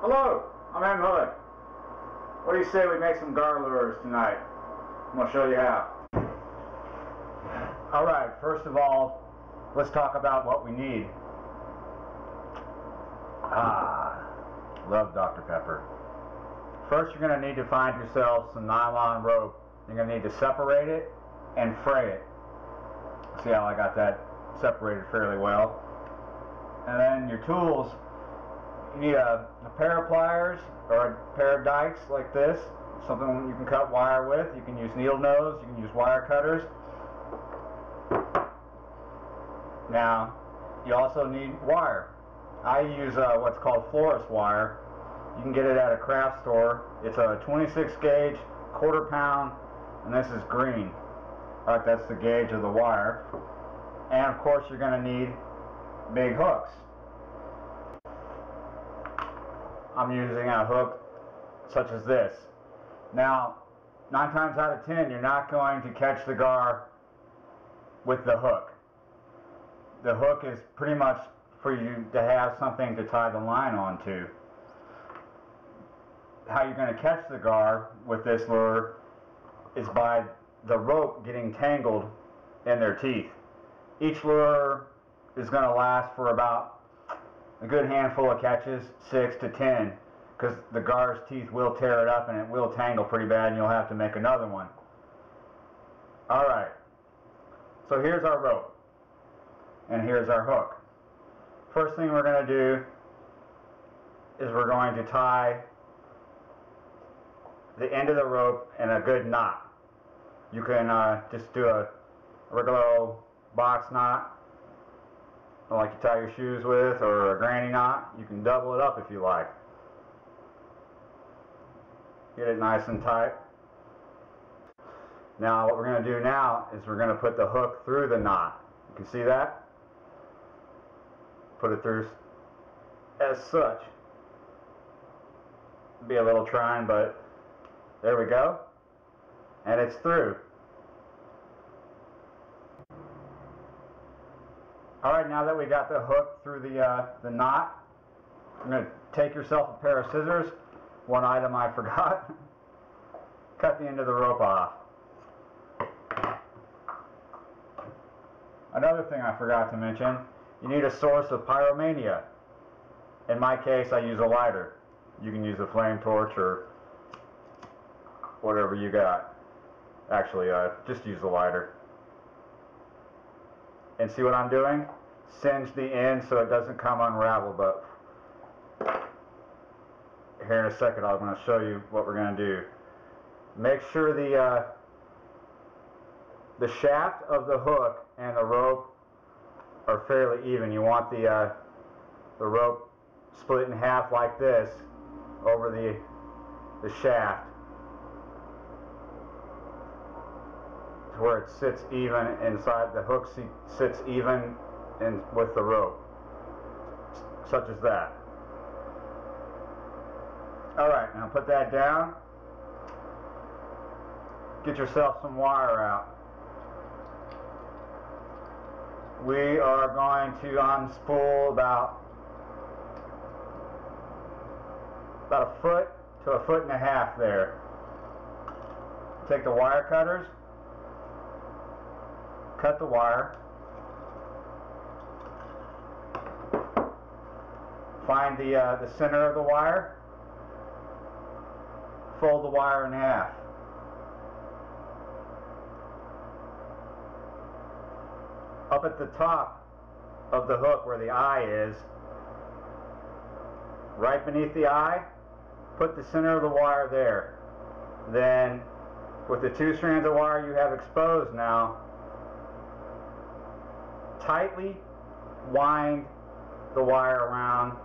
Hello, I'm Ed Miller. What do you say we make some gar lures tonight? I'm gonna show you how. All right, first of all, let's talk about what we need. Ah, love Dr. Pepper. First, you're gonna need to find yourself some nylon rope. You're gonna need to separate it and fray it. See how I got that separated fairly well. And then your tools, you need a, a pair of pliers or a pair of dikes like this, something you can cut wire with. You can use needle nose, you can use wire cutters. Now, you also need wire. I use uh, what's called florist wire. You can get it at a craft store. It's a 26 gauge, quarter pound, and this is green. Alright, that's the gauge of the wire. And of course you're going to need big hooks. I'm using a hook such as this. Now, nine times out of ten, you're not going to catch the gar with the hook. The hook is pretty much for you to have something to tie the line onto. How you're going to catch the gar with this lure is by the rope getting tangled in their teeth. Each lure is going to last for about a good handful of catches, six to ten, because the gar's teeth will tear it up and it will tangle pretty bad and you'll have to make another one. Alright, so here's our rope and here's our hook. First thing we're going to do is we're going to tie the end of the rope in a good knot. You can uh, just do a regular old bow knot like you tie your shoes with or a granny knot. You can double it up if you like. Get it nice and tight. Now what we're going to do now is we're going to put the hook through the knot. You can see that? Put it through as such. Be a little trying, but there we go. And it's through. Alright, now that we got the hook through the, uh, the knot, I'm going to take yourself a pair of scissors. One item I forgot. Cut the end of the rope off. Another thing I forgot to mention, you need a source of pyromania. In my case, I use a lighter. You can use a flame torch or whatever you got. Actually, uh, just use a lighter. And see what I'm doing? Singe the end so it doesn't come unravel, but here in a second I'm going to show you what we're going to do. Make sure the uh, the shaft of the hook and the rope are fairly even. You want the uh, the rope split in half like this over the the shaft where it sits even inside the hook sits even in with the rope such as that. Alright now put that down. Get yourself some wire out. We are going to unspool about about a foot to a foot and a half there. Take the wire cutters cut the wire, find the, uh, the center of the wire, fold the wire in half. Up at the top of the hook where the eye is, right beneath the eye, put the center of the wire there. Then with the two strands of wire you have exposed now, tightly wind the wire around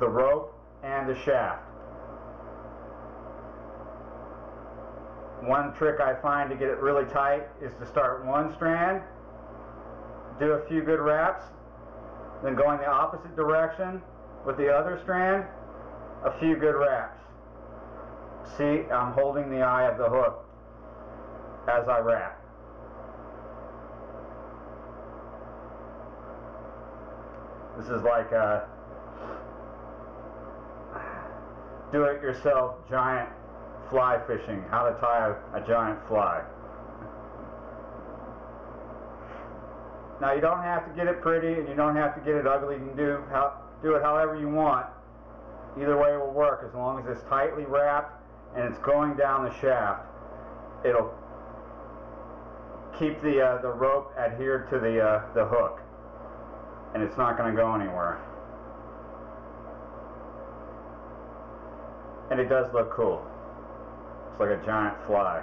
the rope and the shaft. One trick I find to get it really tight is to start one strand, do a few good wraps, then go in the opposite direction with the other strand, a few good wraps. See, I'm holding the eye of the hook as I wrap. This is like a, do-it-yourself giant fly fishing, how to tie a, a giant fly. Now you don't have to get it pretty and you don't have to get it ugly. You can do how, do it however you want. Either way will work as long as it's tightly wrapped and it's going down the shaft. It'll keep the uh, the rope adhered to the uh, the hook, and it's not going to go anywhere. And it does look cool. It's like a giant fly.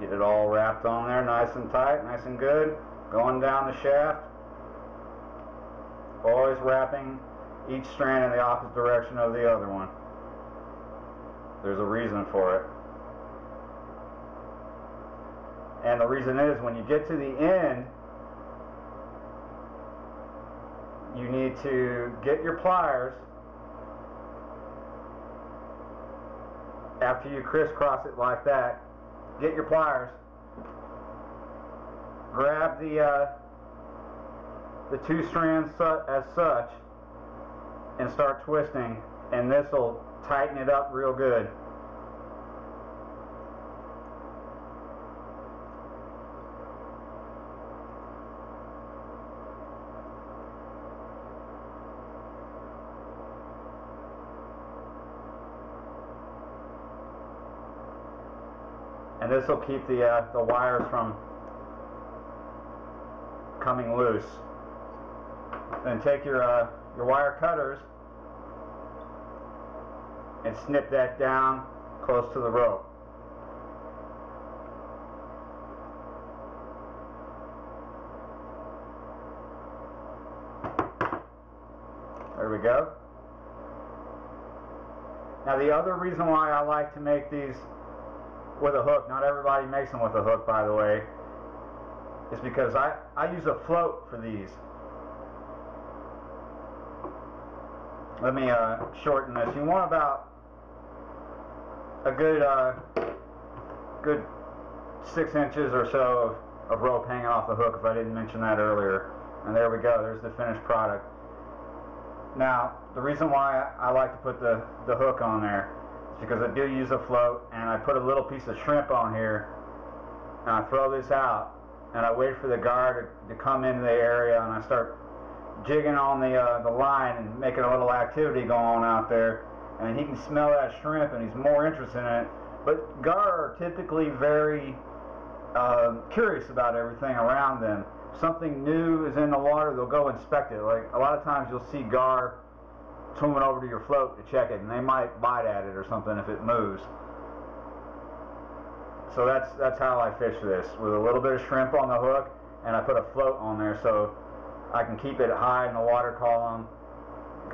Get it all wrapped on there nice and tight, nice and good. Going down the shaft. Always wrapping each strand in the opposite direction of the other one. There's a reason for it. And the reason is when you get to the end, you need to get your pliers after you crisscross it like that get your pliers grab the uh, the two strands as such and start twisting and this will tighten it up real good and this will keep the uh, the wires from coming loose. Then take your uh, your wire cutters and snip that down close to the rope. There we go. Now the other reason why I like to make these with a hook. Not everybody makes them with a hook, by the way. Is because I, I use a float for these. Let me uh, shorten this. You want about a good uh, good six inches or so of, of rope hanging off the hook if I didn't mention that earlier. And there we go, there's the finished product. Now, the reason why I like to put the, the hook on there because I do use a float and I put a little piece of shrimp on here and I throw this out and I wait for the gar to, to come into the area and I start jigging on the uh, the line and making a little activity going on out there. And he can smell that shrimp and he's more interested in it. But gar are typically very uh, curious about everything around them. Something new is in the water they'll go inspect it. Like a lot of times you'll see gar swimming over to your float to check it, and they might bite at it or something if it moves. So that's that's how I fish this with a little bit of shrimp on the hook, and I put a float on there. So I can keep it high in the water column.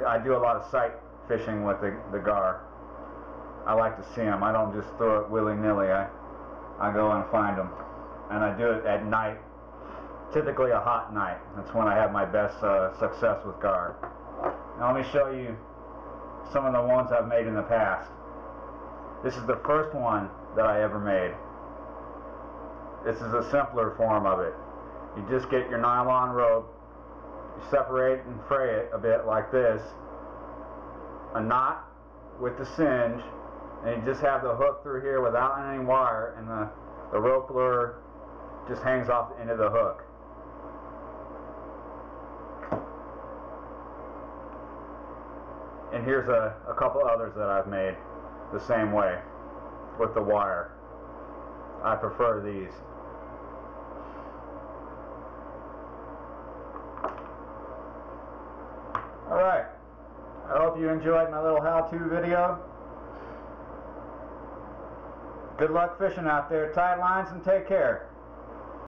I do a lot of sight fishing with the, the gar. I like to see them. I don't just throw it willy-nilly. I, I go and find them. And I do it at night, typically a hot night. That's when I have my best uh, success with gar. Now let me show you some of the ones I've made in the past. This is the first one that I ever made. This is a simpler form of it. You just get your nylon rope, you separate and fray it a bit like this, a knot with the singe, and you just have the hook through here without any wire, and the, the rope lure just hangs off the end of the hook. and here's a, a couple others that I've made the same way with the wire. I prefer these. Alright, I hope you enjoyed my little how-to video. Good luck fishing out there. Tight lines and take care.